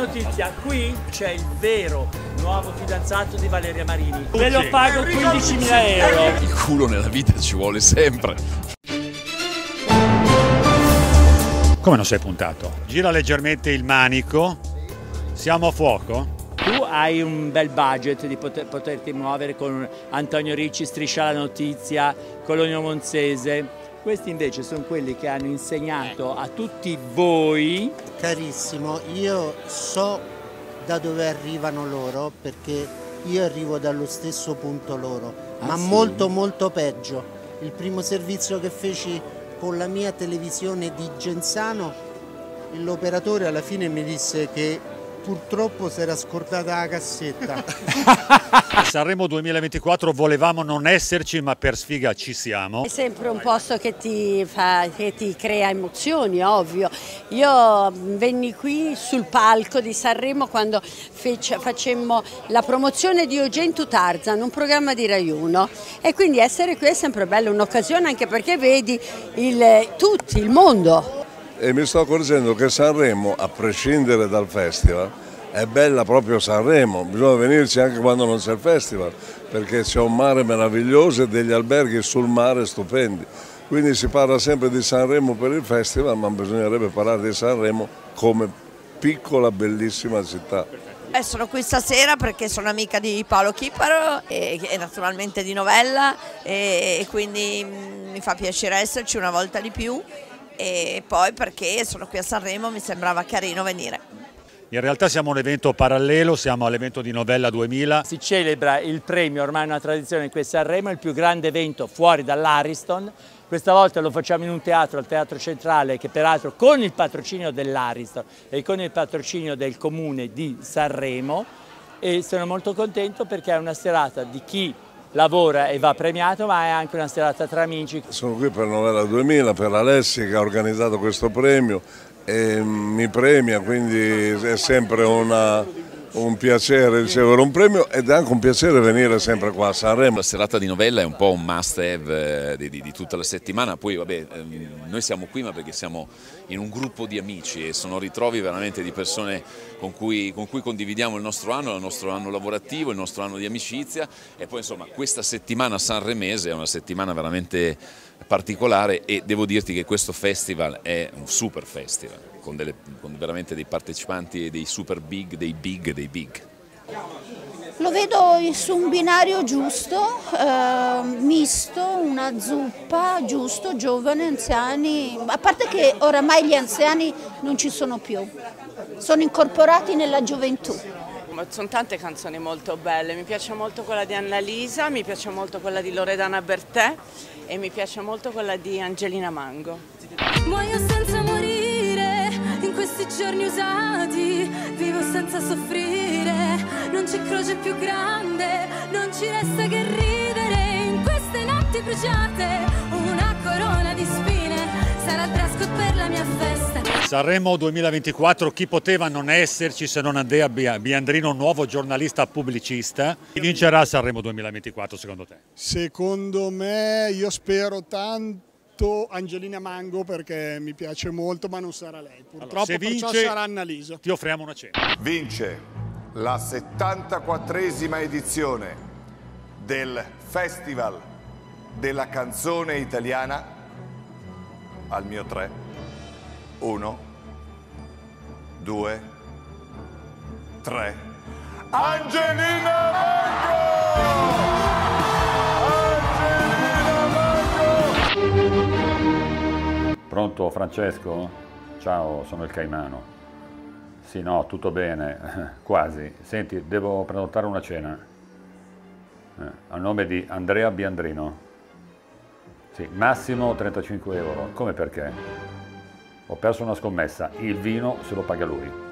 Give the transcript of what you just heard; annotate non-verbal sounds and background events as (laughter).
notizia, qui c'è il vero nuovo fidanzato di Valeria Marini. Ve lo pago 15.000 euro. Il culo nella vita ci vuole sempre. Come non sei puntato? Gira leggermente il manico. Siamo a fuoco? Tu hai un bel budget di poter, poterti muovere con Antonio Ricci, Striscia la Notizia, Colonio Monzese. Questi invece sono quelli che hanno insegnato a tutti voi. Carissimo, io so da dove arrivano loro perché io arrivo dallo stesso punto loro, Ah, ma sì? molto molto peggio. Il primo servizio che feci con la mia televisione di Genzano, l'operatore alla fine mi disse che purtroppo si era scordata la cassetta. (laughs) Sanremo 2024 volevamo non esserci, ma per sfiga ci siamo. È sempre un posto che ti, fa, che ti crea emozioni, ovvio. Io venni qui sul palco di Sanremo quando fece- facemmo la promozione di Eugenio Tarzan, un programma di Rai 1 e quindi essere qui è sempre bello, un'occasione anche perché vedi il- tutti, il mondo. E mi sto accorgendo che Sanremo, a prescindere dal festival, è bella proprio Sanremo, bisogna venirci anche quando non c'è il festival, perché c'è un mare meraviglioso e degli alberghi sul mare stupendi. Quindi si parla sempre di Sanremo per il festival, ma bisognerebbe parlare di Sanremo come piccola bellissima città. Eh, sono qui stasera perché sono amica di Paolo Chipparo e, e naturalmente di Novella e, e quindi mm, mi fa piacere esserci una volta di più e poi perché sono qui a Sanremo mi sembrava carino venire. In realtà siamo un evento parallelo, siamo all'evento di Novella 2000. Si celebra il premio, ormai è una tradizione qui a Sanremo, il più grande evento fuori dall'Ariston. Questa volta lo facciamo in un teatro, al Teatro Centrale, che peraltro con il patrocinio dell'Ariston e con il patrocinio del Comune di Sanremo. E sono molto contento perché è una serata di chi lavora e va premiato, ma è anche una serata tra amici. Sono qui per Novella 2000, per Alessi che ha organizzato questo premio e mi premia, quindi è sempre una- un piacere ricevere un premio ed è anche un piacere venire sempre qua a Sanremo. La serata di novella è un po' un must have eh, di, di- di tutta la settimana, poi vabbè, ehm, noi siamo qui ma perché siamo in un gruppo di amici e sono ritrovi veramente di persone con cui, con cui condividiamo il nostro anno, il nostro anno lavorativo, il nostro anno di amicizia e poi insomma questa settimana sanremese è una settimana veramente particolare e devo dirti che questo festival è un super festival con, delle- con veramente dei partecipanti dei super big, dei big, dei big. Lo vedo su un binario giusto, eh, misto, una zuppa, giusto, giovani, anziani, a parte che oramai gli anziani non ci sono più, sono incorporati nella gioventù. Sono tante canzoni molto belle, mi piace molto quella di Annalisa, mi piace molto quella di Loredana Bertè e mi piace molto quella di Angelina Mango. Muoio senza morire in questi giorni usati, vivo senza soffrire, non c'è croce più grande, non ci resta che ridere in queste notti bruciate, Sanremo 2024, chi poteva non esserci se non Andrea Bia- Biandrino, nuovo giornalista pubblicista? Chi vincerà Sanremo 2024 secondo te? Secondo me, io spero tanto Angelina Mango perché mi piace molto, ma non sarà lei. Purtroppo perciò vince- sarà Annalisa. Ti offriamo una cena. Vince la 74esima edizione del Festival della canzone italiana al mio 3. 1, 2, 3. Angelina Pronto Francesco? Ciao, sono il Caimano. Sì, no, tutto bene, (laughs) quasi. Senti, devo prenotare una cena. Eh, a nome di Andrea Biandrino. Sì, massimo 35 euro. Come perché? Ho perso una scommessa, il vino se lo paga lui.